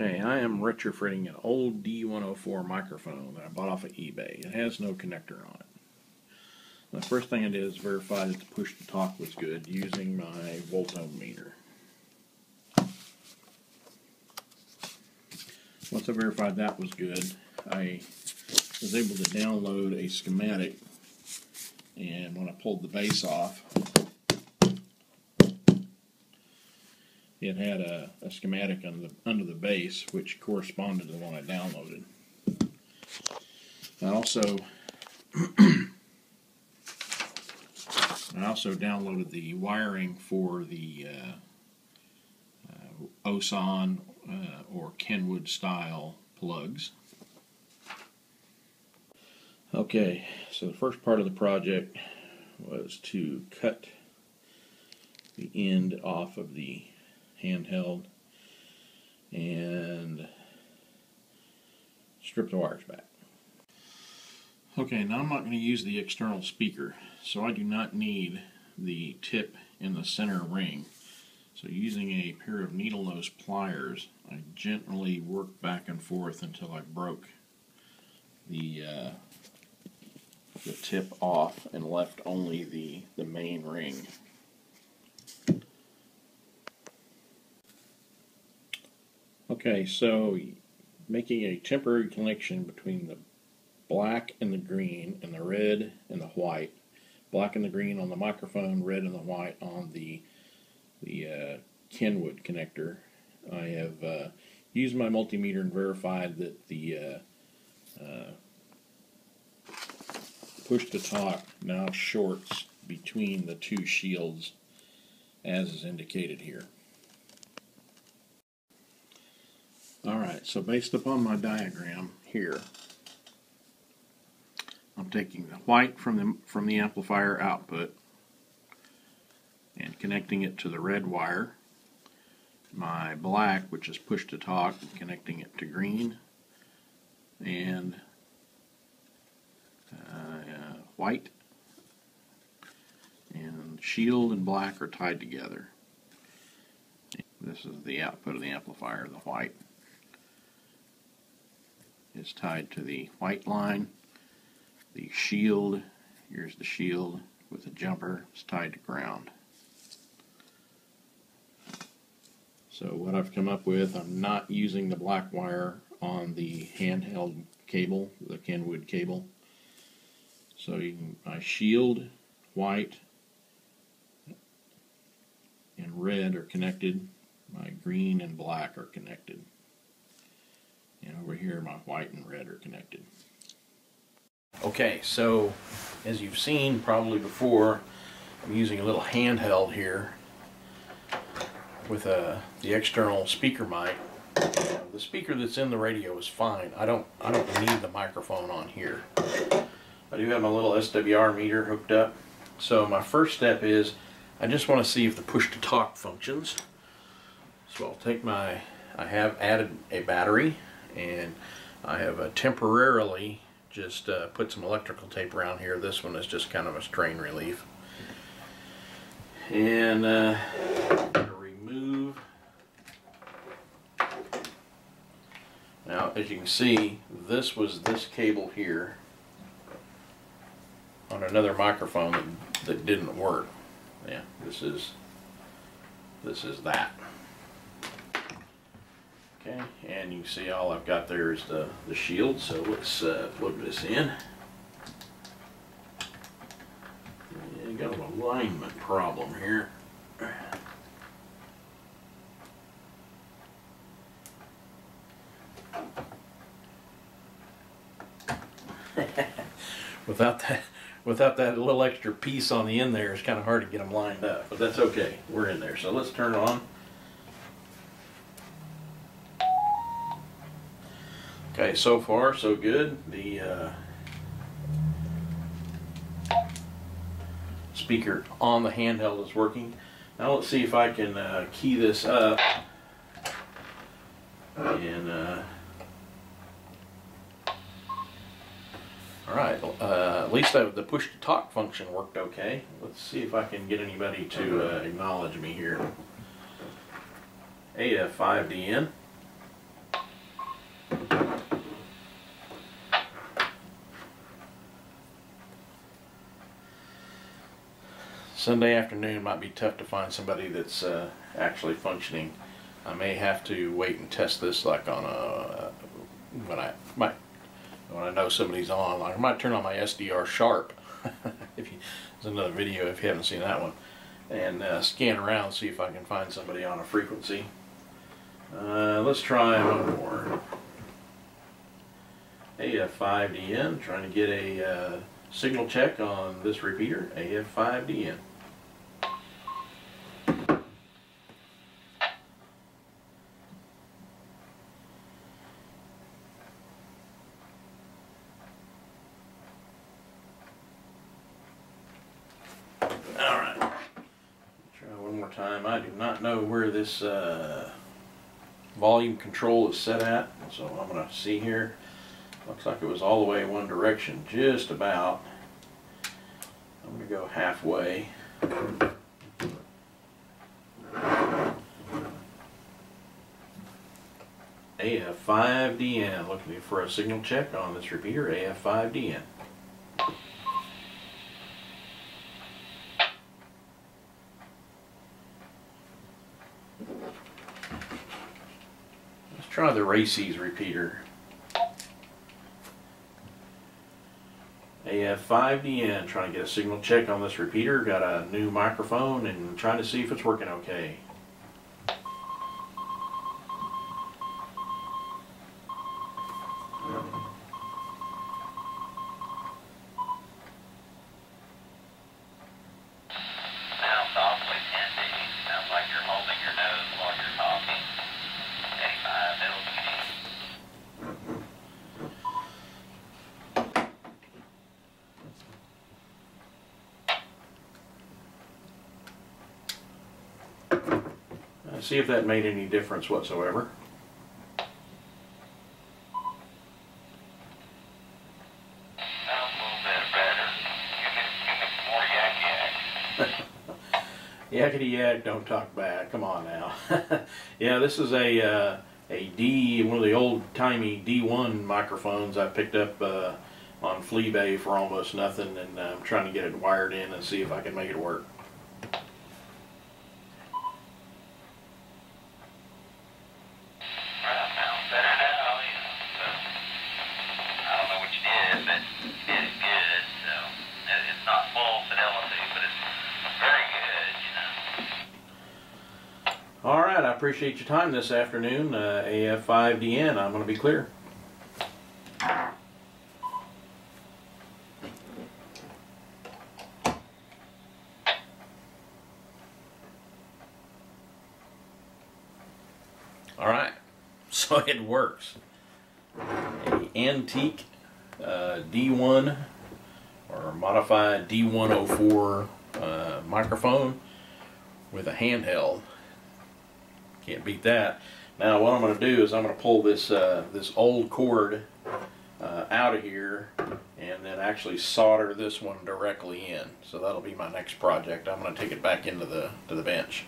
Okay, I am retrofitting an old D104 microphone that I bought off of eBay. It has no connector on it. The first thing I did is verify that the push to talk was good using my volt-ohm meter. Once I verified that was good, I was able to download a schematic and when I pulled the base off, it had a, a schematic under the, under the base which corresponded to the one I downloaded. I also I also downloaded the wiring for the uh, uh, Wouxun uh, or Kenwood style plugs. Okay, so the first part of the project was to cut the end off of the handheld and strip the wires back. Okay, now I'm not going to use the external speaker, so I do not need the tip in the center ring. So using a pair of needle nose pliers, I gently worked back and forth until I broke the uh, the tip off and left only the, the main ring. Okay, so making a temporary connection between the black and the green and the red and the white. Black and the green on the microphone, red and the white on the the uh, Kenwood connector. I have uh, used my multimeter and verified that the uh, uh push to talk now shorts between the two shields as is indicated here. Alright, so based upon my diagram here, I'm taking the white from the, from the amplifier output and connecting it to the red wire. My black, which is push to talk, connecting it to green. And uh, white and shield and black are tied together. This is the output of the amplifier, the white is tied to the white line. The shield, here's the shield with the jumper, is tied to ground. So what I've come up with, I'm not using the black wire on the handheld cable, the Kenwood cable. So can, my shield, white, and red are connected. My green and black are connected. And over here my white and red are connected. Okay, so as you've seen probably before, I'm using a little handheld here with uh, the external speaker mic. The speaker that's in the radio is fine. I don't I don't need the microphone on here. I do have my little SWR meter hooked up. So my first step is I just want to see if the push to talk functions. So I'll take my I have added a battery and I have uh, temporarily just uh, put some electrical tape around here. This one is just kind of a strain relief. And uh, remove. Now, as you can see, this was this cable here on another microphone that, that didn't work. Yeah, this is this is that. Okay, and you can see all I've got there is the, the shield, so let's uh, plug this in. Yeah, got an alignment problem here. without that without that little extra piece on the end there it's kind of hard to get them lined up but that's okay we're in there so let's turn it on Okay, so far so good. The uh, speaker on the handheld is working. Now let's see if I can uh, key this up and uh, all right uh, at least I, the push to talk function worked okay let's see if I can get anybody to uh, acknowledge me here AF5DN Sunday afternoon might be tough to find somebody that's uh, actually functioning. I may have to wait and test this like on a when I might when I know somebody's on. Like I might turn on my SDR sharp. if you, there's another video if you haven't seen that one, and uh, scan around see if I can find somebody on a frequency. Uh, let's try one more. AF5DN, trying to get a uh, signal check on this repeater, AF5DN. Alright, try one more time. I do not know where this uh, volume control is set at, so I'm going to see here. Looks like it was all the way in one direction, just about. I'm going to go halfway. AF5DN, looking for a signal check on this repeater, AF5DN. Let's try the Races repeater. AF5DN, trying to get a signal check on this repeater. Got a new microphone and trying to see if it's working okay. Sounds awfully tinny. Sounds like you're holding your nose while you're talking. 85 LTD. Uh, see if that made any difference whatsoever. Yakety yak, don't talk back. Come on now. yeah, this is a uh, a D, one of the old timey D1 microphones I picked up uh, on Fleabay for almost nothing, and I'm trying to get it wired in and see if I can make it work. Well, sounds better now, you know. So, I don't know what you did, but you did it good. So, it, it's not full fidelity, but it's very good, you know. All right, I appreciate your time this afternoon. Uh, AF5DN, I'm going to be clear. All right, so it works. A antique uh, D1 or modified D104 uh, microphone with a handheld. Can't beat that. Now what I'm going to do is I'm going to pull this uh, this old cord uh, out of here and then actually solder this one directly in. So that'll be my next project. I'm going to take it back into the to the bench.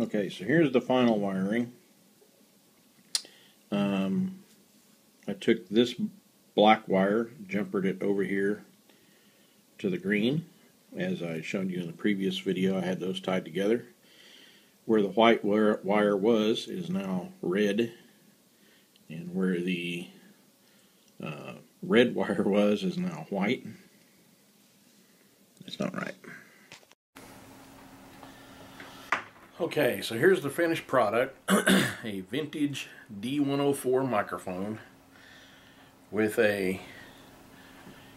Okay, so here's the final wiring. Um, I took this black wire, jumpered it over here to the green. As I showed you in the previous video, I had those tied together. Where the white wire, was is now red, and where the uh, red wire was is now white. That's not right. Okay, so here's the finished product. a vintage D104 microphone with a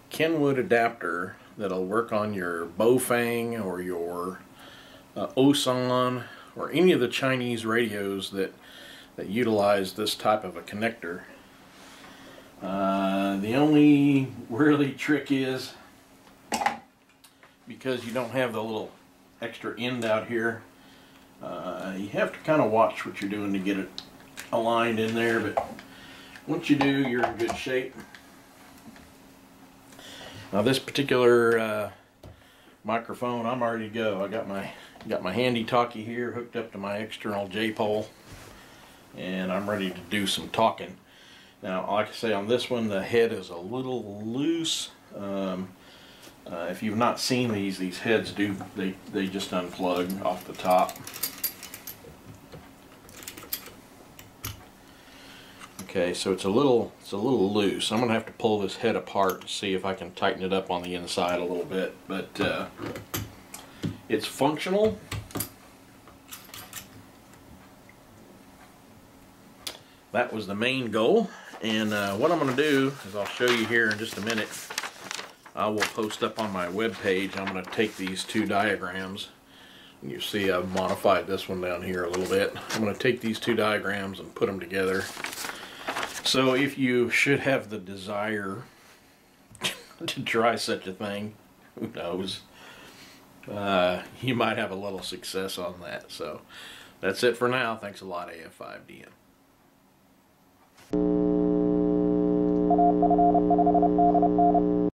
Kenwood adapter that'll work on your Baofeng or your uh, Wouxun or any of the Chinese radios that, that utilize this type of a connector. Uh, the only really trick is because you don't have the little extra end out here uh, you have to kind of watch what you're doing to get it aligned in there, but once you do, you're in good shape. Now this particular uh, microphone, I'm ready to go. I got my got my handy talkie here hooked up to my external J pole, and I'm ready to do some talking. Now, like I say, on this one, the head is a little loose. Um, uh, if you've not seen these, these heads do they they just unplug off the top. Okay, so it's a little it's a little loose. I'm gonna have to pull this head apart and see if I can tighten it up on the inside a little bit. But uh, it's functional. That was the main goal. And uh, what I'm gonna do is I'll show you here in just a minute. I will post up on my web page. I'm gonna take these two diagrams. You see I've modified this one down here a little bit. I'm gonna take these two diagrams and put them together so if you should have the desire to try such a thing, who knows? Uh, you might have a little success on that. So that's it for now. Thanks a lot, AF5DN.